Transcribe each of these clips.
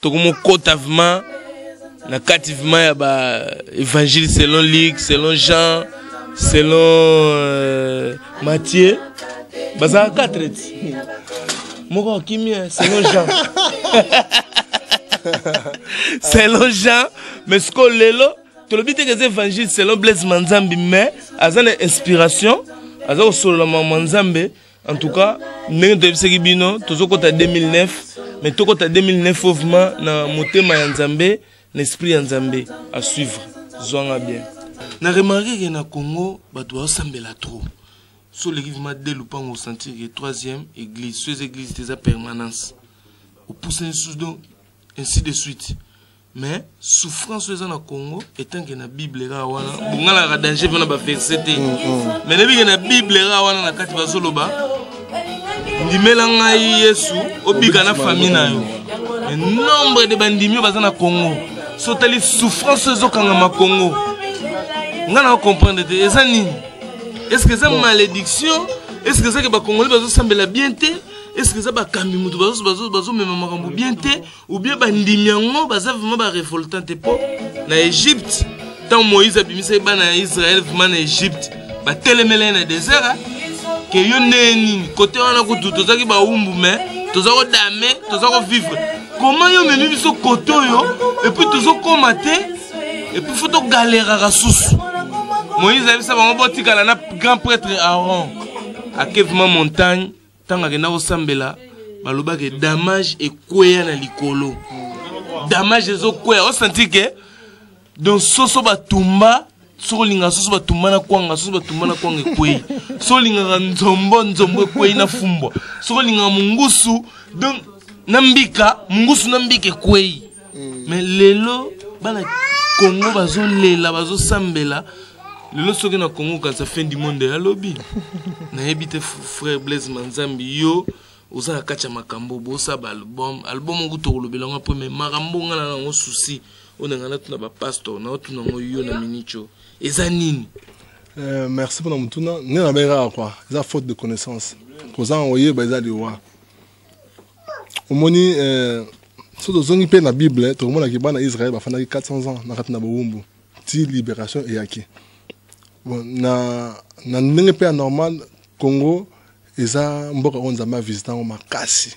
tokomokota vraimen na kati vraimen ya ba évangile selon luc selon jean selon euh, mathieu bazala 4 ti moko akimi eh, selon jean selon jean mais sikoyo lelo tolobi teke eza évangile selon blaise manzambi mais aza na inspiration aza kosolola mama nzambe en tout cas ndenge toyebisaki bino tozokota 2009 mais tokota 2009 ovement na motema ya nzambe na esprit ya nzambe à suivre zwanga bien na remarke ke na congo bato baosambela trop so oleki vrima de lupango osentir ke troisième église so eza église te eza permanence opusani susu donc ainsi de suite mais souffrance oyo eza na congo etanke na bible kaka wana bongalaka danger mpe na baverse te mm, mm. mais nayebike na bible kaka wana na kati bazoloba ndimela ngai yesu obika na famille na yo mais nombre de bandimi oyo baza na congo so otali souffrance oyo ezokangama congo ngai na comprendre te eza nini est ce que eza malédiction est ce que ezake bakongoli bazosambela bien te est ce que eza bakambi moto bazomema makambo bien te ou bien bandimi yango baza vraiment barevoltant te mpo na egypte ntango moïse abimisaki bana ya israele vraiment na egypte batelemela ye na desert ah. ke yo ndenge nini kote wana kutu tozalaki bawumbu me toza kodame toza kovivre koma yo omemi biso kote oyo epuis tozokoma te epuis fo togaleraka susu moïse ayebisa bango botikala na grand prêtre aaron akevima montagne ntango akenda kosambela balobaki damage ekweya na likolo damage ezokweya osanti ke donc soso batumba soki olingaka soso batumba na kwanga soso batumba na kwanga ekwei soki olingaka nzombo nzombo ekwei na fumbwa soki olingaka mongusu donc na mbika mongusu na mbika ekwei mm. mais lelo bana congo bazolela bazosambela lelo soki na congo kanisa fin du monde ya lobi nayebi te frère blaise manzambi yo oza na kati ya makambo bosa baalbum album oku tokolobela yango apres mai makambo ngai na yango susi oyo na ngai natuna bapastor na otuna yango yo na minico eza nini euh, merci mpona motuna nde nabengaka kua eza faute de connaissance kozanga koyeba eza liwa omoni eh, soki tozongi mpe na bible tokomonaki bana israel bafandaki 400 ans na kati na bowumbu ti liberation eyaki bon, na, na ndenge mpe ya normal congo eza mboka oyo nzambe avisite yango makasi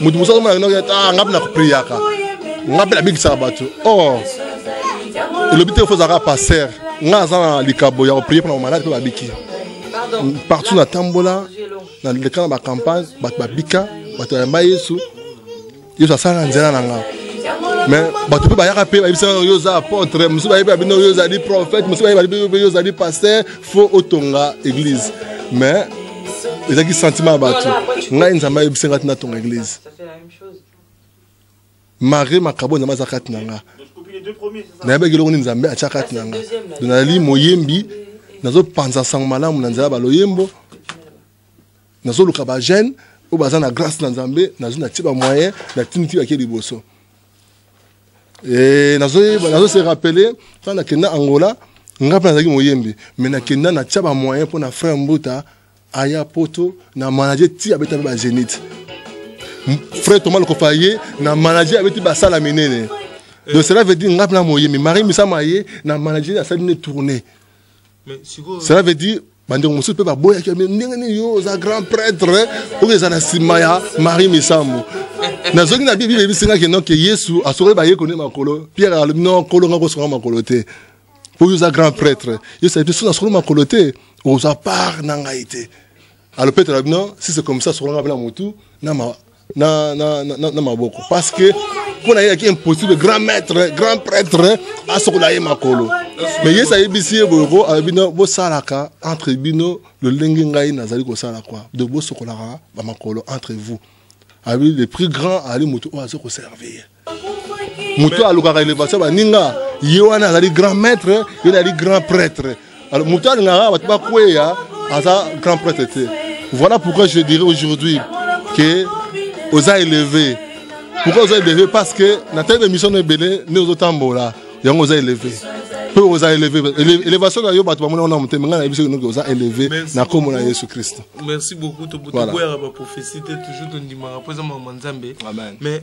moto mosusu azomona kinoki ete ah, ngai mpe nakopriaka ngai mpe nabikisaka bato o oh, elobi te fo ozalaka paster ngai aza na likabo ya koprie mpo na bamalade mpe babiki partout natambola naleka na bacampagne bato babika bato bayamba yesu yesu asalaka nzela na ngai mais bato mpe bayaka mpe bayebisaka yo oza apotre mosusu bayebi babino yo ozali prophète mosusu bayebi yo ozali paster faut otonga église mais ezalaki sentiment ya bato ngai nzambe ayebisi ngai ti natonga église marie makabo nzambe aza kati na nga nayebaki eloko nini nzambe atya kati na nga do nazali moyembi nazopanza nsango malamu na nzela ya baloyembo nazoluka bajeune oyo baza na grâce na nzambe nazwi natie bamoyen natindiki bake liboso Eh, nazo nazo se rappeler quand na kenda Angola nga mpe nazalaki moyembi me na kenda na tia ba moyen mpo na frère mbuta aya poto na manager ti abeta mpe ba zénith frère thomas lokofa ye na manager abeti basala minene donc cela veut dire nga mpe na moyembi marie misama ye na manager asali ne tourner cela veut dire bandeko mosusu mpe baboyaki ndenge nini yo oza grand prêtre eh? oyo eza na nsima ya marie misambo nazongi na bible ebisengaki noke yesu asokoli bayeko nde makolo pierre alobi no nkolo nga kosokola makolo te mpo yo oza grand prêtre yesu alobi so nasokoli makolo te oza part na ngai te alors petro alobi no si c'est comme ça sokolanga mpe na motu na na, na, na, na, na maboko parce que mpo na ye yaki impossible grand maître grand prêtre asokola ye makolo mais yesu ayebisi ye boye ko alobi no bosalaka entre bino lolenge ngai nazali kosala kwa de bosokolaka bamakolo entre vous alobi le plus grand azali moto oyo aza koservir moto oyo alukaka elevation baninga ye wana azali grand maître ye azali grand prêtre moto alingaka bato bakweya aza grand prêtre te voilà pourquoi je dirais aujourd'hui que oza élevé pourquoi oza élevé parce que na tali na émission no ebele nde ozotambola yango oza élevé mpe oza élevé élévation na yo bato bamona wana motema ngai na yebi soki noki oza élevé na nkombo na yesu kristo merci beaucoup toboyaka baprophétie te toujours tondimaka mpo eza mama nzambe mais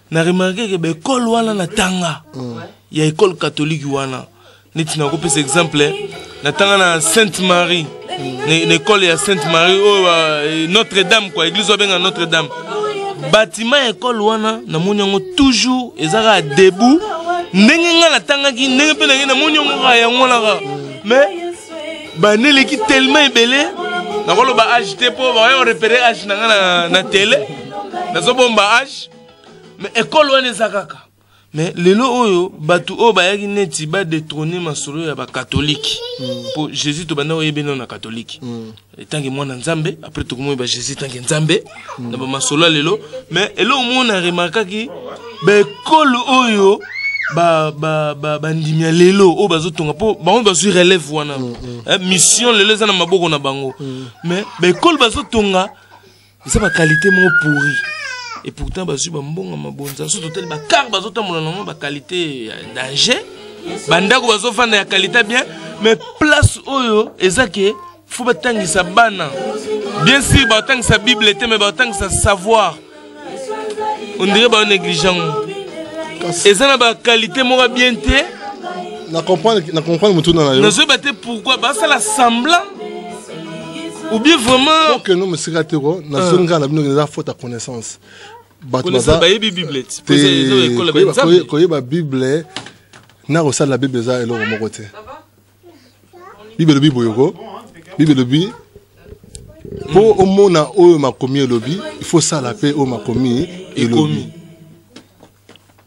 na remarke ke baekole wana na tanga mm. ya ekole katolike wana neti nakopesa exemple natanga na sainte marie mm. na ekole ya sainte marie oyo euh, notre dame kua eglise oyo abenga notre dame batima ya ekole wana namoni yango toujours eza kaka debout ndenge ngai natangaki ndenge mpe nange namoni yango kaka yango wana kaka mais bana eleki tellement ebele nakoloba age te mpo bakoya korepere age na ngai na tele nazobomba age mais ekolo wana eza kaka mais lelo oyo bato oyo bayaki neti badetrone masolo ya bakatolike mpo mm. jésus tobanda koyebe nao na katolike mm. etanke mwana nzambe après tokomoi ba jésus tanke nzambe mm. na bamasolo ya lelo mais eloko moko na remarkaki baekolo oyo bandimi ya lelo oyo bazotonga mpo bango bazwi relève wana eh, mission lelo eza na maboko na bango mais baekolo bazotonga eza bakalite moko pourri et pourtant bazwi bambongo mabonza so totali bakar bazotambola nango bakalite ya danger bandako bazofanda ya kalite bien mais place oyo eza ke fo batangisa bana bien sûr batangisa bible te mais batangisa savoir ondire bao néglige yango eza na bakalite moko bien te na comprendre motuna na yo nazoyeba te pourquoi basala semblant oubien vraiment oke no mosika te ko nazongi ngai na bino eza faute ya connaissance bato bayebi bible koyeba bible na kosalela bible eza eloko moko te bible elobi boye ko bible elobi mpo omona oyo makomi elobi il faut sala mpe oyo makomi elobi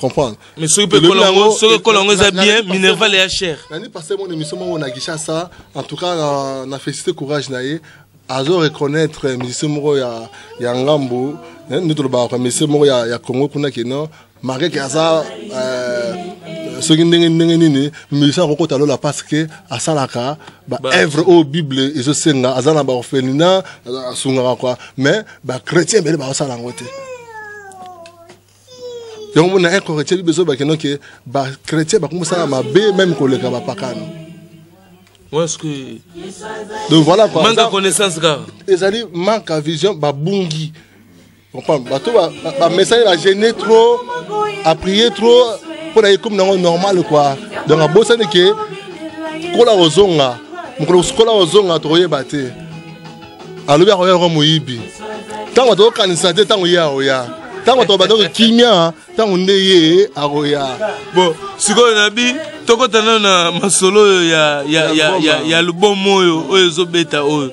comprendre mais soki mpe kolongo soki kolongo eza bien minerval ya cher nani passe mon émission moko na kinshasa en tout cas euh, na félicité courage na ye azo reconnaître euh, musicien moko ya ya ngambo eh, nde tolobaka musicien moko ya, ya congo kuna kino mareke aza euh, soki ndenge ndenge nini musicien akokota lola parce que asalaka baœuvre oyo bible ezosenga aza na baorphelina asungaka kua mais bachrétien ebele bakosala yango te yango mona eko chrétien bible ezoba keno ke ba chrétien bakomi kosala mabe meme koleka bapakano donc voilà quoi manque connaissance kaka ezali manque ya vision babungi comprendre bato bamesani bagene trop aprie trop mpo na ye komi nango normal quoi donc abosani ke kola kozonga mokolo kola kozonga tokoyeba te alobi akoya lokola moyibi ntango bato okanisa te ntango ye akoya ntango bato babandaki kimia ntango nde ye akoya bon sikoyo nabi tokota nano na masolo oyo ya, ya, ya, ya, ya, ya lubomo oyo oyo ezobeta oyo